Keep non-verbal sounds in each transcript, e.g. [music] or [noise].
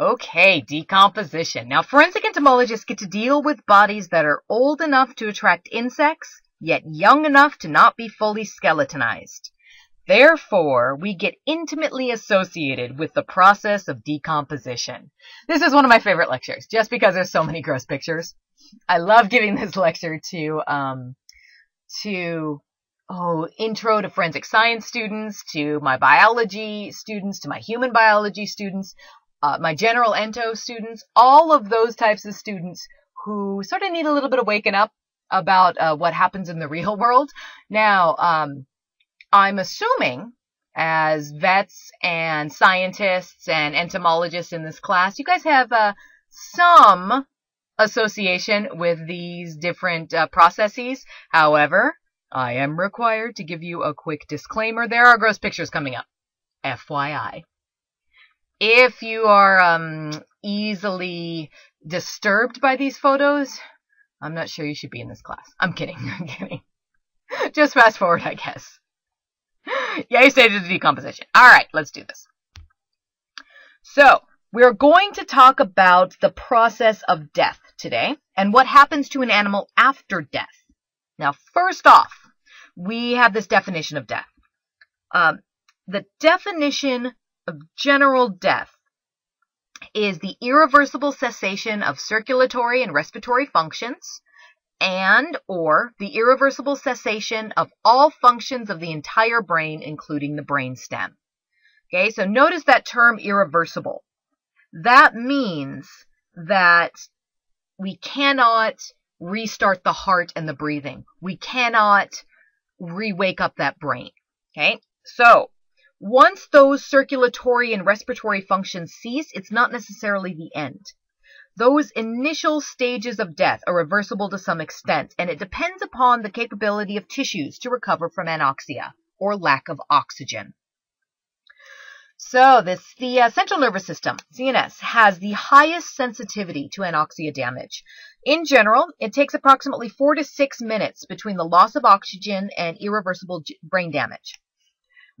Okay, decomposition. Now, forensic entomologists get to deal with bodies that are old enough to attract insects, yet young enough to not be fully skeletonized. Therefore, we get intimately associated with the process of decomposition. This is one of my favorite lectures, just because there's so many gross pictures. I love giving this [laughs] lecture to, um, to, oh, intro to forensic science students, to my biology students, to my human biology students, uh, my general ento students, all of those types of students who sort of need a little bit of waking up about uh, what happens in the [laughs] real world. Now, um, I'm assuming as vets and scientists and entomologists in this class, you guys have uh, some association with these different uh, processes. However, I am required to give you a quick disclaimer. There are gross pictures coming up. FYI. If you are um, easily disturbed by these photos, I'm not sure you should be in this class. I'm kidding. [laughs] I'm kidding. Just fast forward, I guess. Yay, stages of decomposition. All right, let's do this. So, we're going to talk about the process of death today and what happens to an animal after death. Now, first off, we have this definition of death. Um, the definition of general death is the irreversible cessation of circulatory and respiratory functions and or the irreversible cessation of all functions of the entire brain including the brain stem. Okay, so notice that term irreversible. That means that we cannot restart the heart and the breathing. We cannot re-wake up that brain. Okay, so once those circulatory and respiratory functions cease, it's not necessarily the end. Those initial stages of death are reversible to some extent, and it depends upon the capability of tissues to recover from anoxia, or lack of oxygen. So this the uh, central nervous system, CNS, has the highest sensitivity to anoxia damage. In general, it takes approximately 4 to 6 minutes between the loss of oxygen and irreversible brain damage.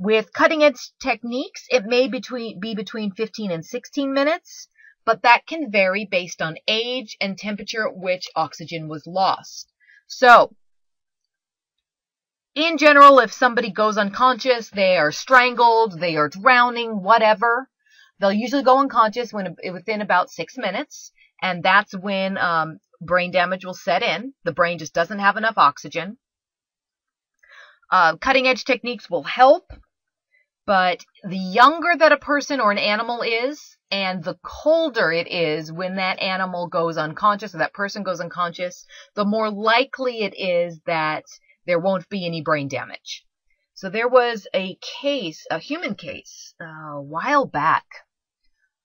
With cutting edge techniques, it may between, be between 15 and 16 minutes, but that can vary based on age and temperature at which oxygen was lost. So, in general, if somebody goes unconscious, they are strangled, they are drowning, whatever, they'll usually go unconscious when within about six minutes, and that's when um, brain damage will set in. The brain just doesn't have enough oxygen. Uh, cutting edge techniques will help but the younger that a person or an animal is, and the colder it is when that animal goes unconscious or that person goes unconscious, the more likely it is that there won't be any brain damage. So there was a case, a human case, uh, a while back,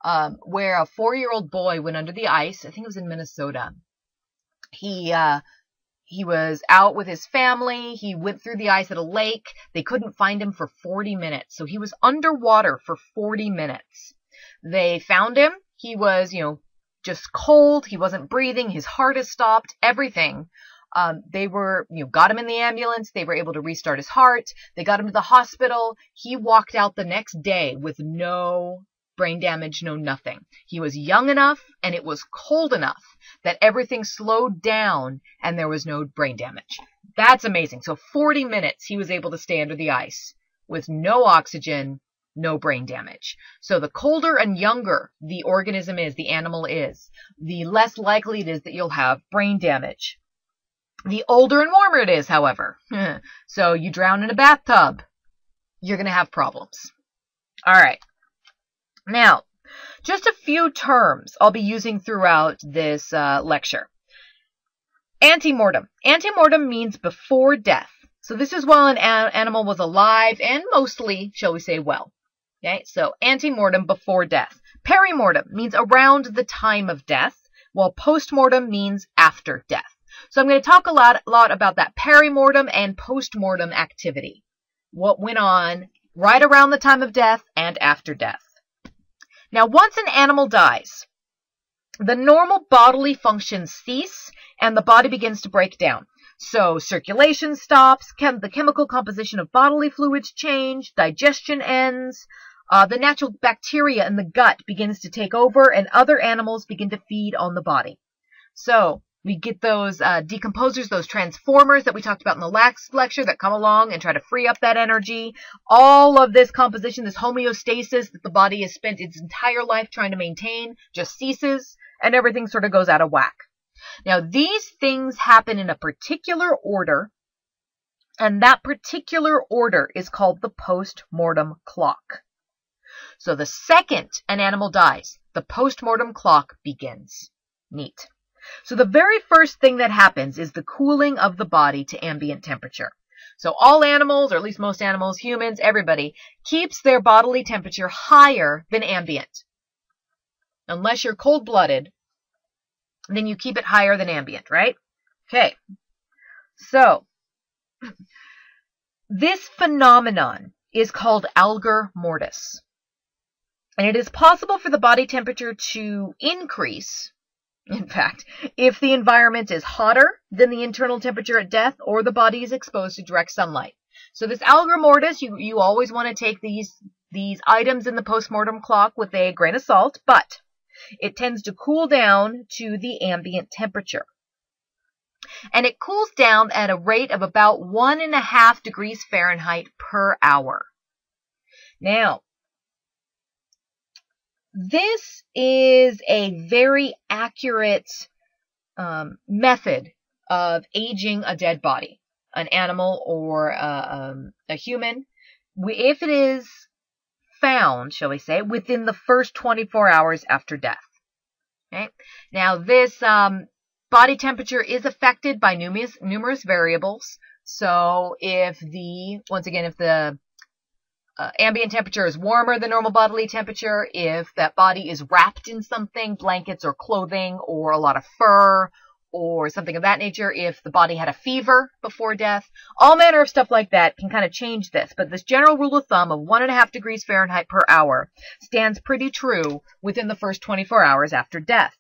um, where a four-year-old boy went under the ice. I think it was in Minnesota. He uh, he was out with his family. He went through the ice at a lake. They couldn't find him for 40 minutes. So he was underwater for 40 minutes. They found him. He was, you know, just cold. He wasn't breathing. His heart has stopped. Everything. Um, they were, you know, got him in the ambulance. They were able to restart his heart. They got him to the hospital. He walked out the next day with no brain damage, no nothing. He was young enough and it was cold enough that everything slowed down and there was no brain damage. That's amazing. So 40 minutes he was able to stay under the ice with no oxygen, no brain damage. So the colder and younger the organism is, the animal is, the less likely it is that you'll have brain damage. The older and warmer it is, however. [laughs] so you drown in a bathtub, you're going to have problems. All right. Now, just a few terms I'll be using throughout this uh, lecture. Antemortem. Antemortem means before death. So this is while an animal was alive and mostly, shall we say, well. Okay, so antemortem before death. Perimortem means around the time of death, while postmortem means after death. So I'm going to talk a lot, a lot about that perimortem and postmortem activity. What went on right around the time of death and after death. Now, once an animal dies, the normal bodily functions cease and the body begins to break down. So circulation stops, chem the chemical composition of bodily fluids change, digestion ends, uh, the natural bacteria in the gut begins to take over and other animals begin to feed on the body. So we get those uh, decomposers, those transformers that we talked about in the last lecture that come along and try to free up that energy. All of this composition, this homeostasis that the body has spent its entire life trying to maintain just ceases and everything sort of goes out of whack. Now these things happen in a particular order and that particular order is called the post-mortem clock. So the second an animal dies, the post-mortem clock begins. Neat. So the very first thing that happens is the cooling of the body to ambient temperature. So all animals, or at least most animals, humans, everybody, keeps their bodily temperature higher than ambient. Unless you're cold-blooded, then you keep it higher than ambient, right? Okay. So, [clears throat] this phenomenon is called algor mortis. And it is possible for the body temperature to increase in fact, if the environment is hotter than the internal temperature at death or the body is exposed to direct sunlight. So this algor mortis, you, you always want to take these, these items in the postmortem clock with a grain of salt, but it tends to cool down to the ambient temperature. And it cools down at a rate of about one and a half degrees Fahrenheit per hour. Now, this is a very accurate um, method of aging a dead body, an animal or uh, um, a human. If it is found, shall we say, within the first 24 hours after death. Okay. Now, this um, body temperature is affected by numerous numerous variables. So, if the once again, if the uh, ambient temperature is warmer than normal bodily temperature, if that body is wrapped in something, blankets or clothing or a lot of fur or something of that nature, if the body had a fever before death, all manner of stuff like that can kind of change this. But this general rule of thumb of one and a half degrees Fahrenheit per hour stands pretty true within the first 24 hours after death.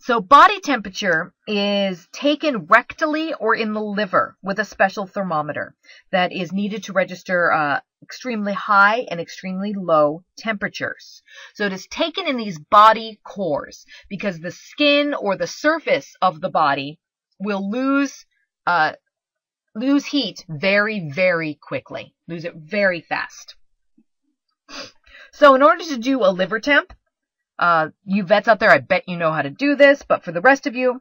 So body temperature is taken rectally or in the liver with a special thermometer that is needed to register uh, extremely high and extremely low temperatures. So it is taken in these body cores because the skin or the surface of the body will lose uh, lose heat very, very quickly. Lose it very fast. So in order to do a liver temp, uh, you vets out there, I bet you know how to do this, but for the rest of you,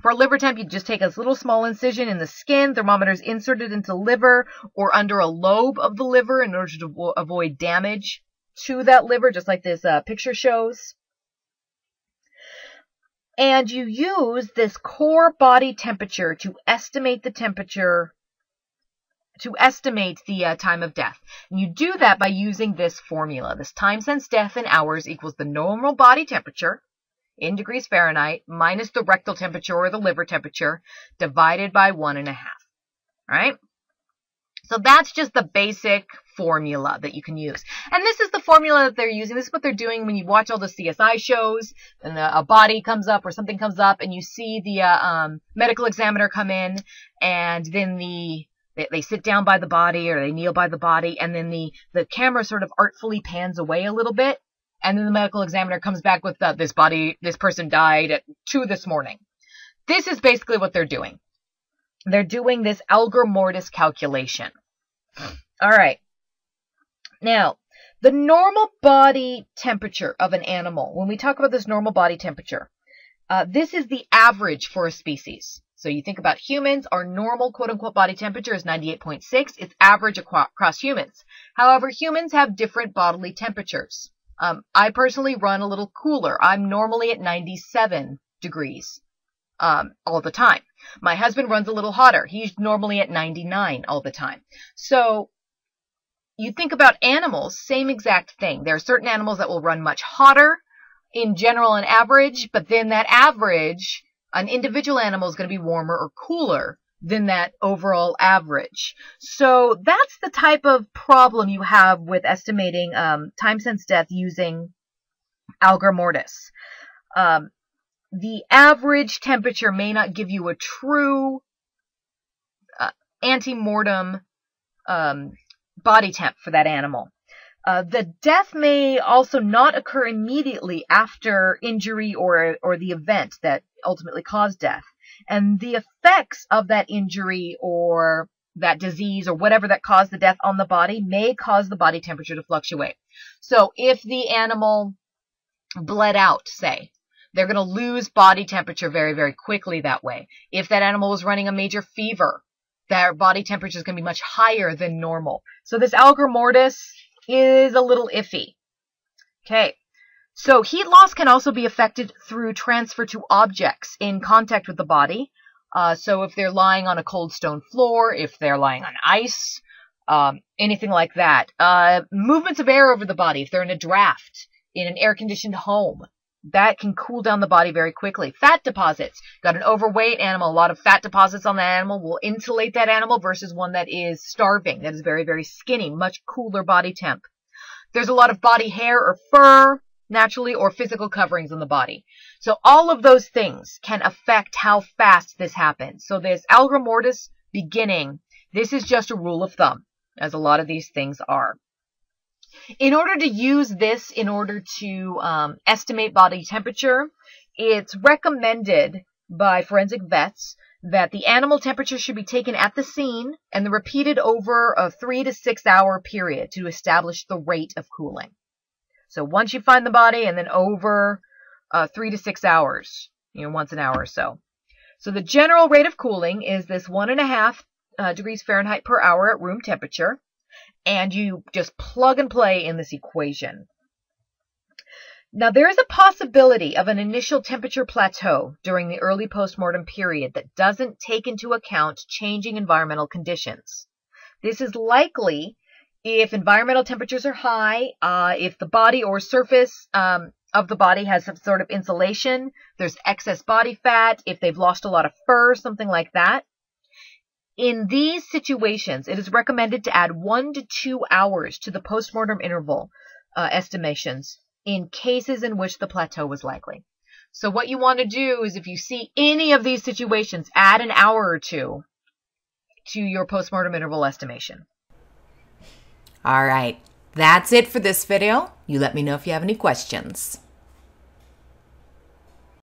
for a liver temp, you just take a little small incision in the skin, thermometers inserted into liver or under a lobe of the liver in order to avoid damage to that liver, just like this uh, picture shows. And you use this core body temperature to estimate the temperature to estimate the uh, time of death. And you do that by using this formula. This time since death in hours equals the normal body temperature in degrees Fahrenheit minus the rectal temperature or the liver temperature divided by one and a half. Right? So that's just the basic formula that you can use. And this is the formula that they're using. This is what they're doing when you watch all the CSI shows and a, a body comes up or something comes up and you see the uh, um, medical examiner come in and then the they, they sit down by the body or they kneel by the body and then the, the camera sort of artfully pans away a little bit. And then the medical examiner comes back with uh, this body, this person died at two this morning. This is basically what they're doing. They're doing this algor mortis calculation. All right. Now, the normal body temperature of an animal, when we talk about this normal body temperature, uh, this is the average for a species. So you think about humans, our normal quote unquote body temperature is 98.6. It's average across humans. However, humans have different bodily temperatures. Um, I personally run a little cooler. I'm normally at 97 degrees um, all the time. My husband runs a little hotter. He's normally at 99 all the time. So you think about animals, same exact thing. There are certain animals that will run much hotter in general and average, but then that average an individual animal is going to be warmer or cooler than that overall average. So that's the type of problem you have with estimating um, time since death using algor mortis. Um, the average temperature may not give you a true uh, ante-mortem um, body temp for that animal. Uh, the death may also not occur immediately after injury or or the event that ultimately caused death, and the effects of that injury or that disease or whatever that caused the death on the body may cause the body temperature to fluctuate. So if the animal bled out, say, they're going to lose body temperature very, very quickly that way. If that animal was running a major fever, their body temperature is going to be much higher than normal. So this algor mortis is a little iffy. Okay. So heat loss can also be affected through transfer to objects in contact with the body. Uh, so if they're lying on a cold stone floor, if they're lying on ice, um, anything like that. Uh, movements of air over the body, if they're in a draft, in an air conditioned home, that can cool down the body very quickly. Fat deposits. Got an overweight animal, a lot of fat deposits on that animal will insulate that animal versus one that is starving, that is very, very skinny, much cooler body temp. There's a lot of body hair or fur, naturally, or physical coverings on the body. So all of those things can affect how fast this happens. So this algor mortis beginning, this is just a rule of thumb, as a lot of these things are. In order to use this in order to um, estimate body temperature, it's recommended by forensic vets that the animal temperature should be taken at the scene and repeated over a three to six hour period to establish the rate of cooling. So once you find the body and then over uh, three to six hours, you know, once an hour or so. So the general rate of cooling is this one and a half uh, degrees Fahrenheit per hour at room temperature and you just plug and play in this equation. Now, there is a possibility of an initial temperature plateau during the early postmortem period that doesn't take into account changing environmental conditions. This is likely if environmental temperatures are high, uh, if the body or surface um, of the body has some sort of insulation, there's excess body fat, if they've lost a lot of fur, something like that. In these situations, it is recommended to add one to two hours to the postmortem interval uh, estimations in cases in which the plateau was likely. So what you want to do is if you see any of these situations, add an hour or two to your postmortem interval estimation. All right. That's it for this video. You let me know if you have any questions.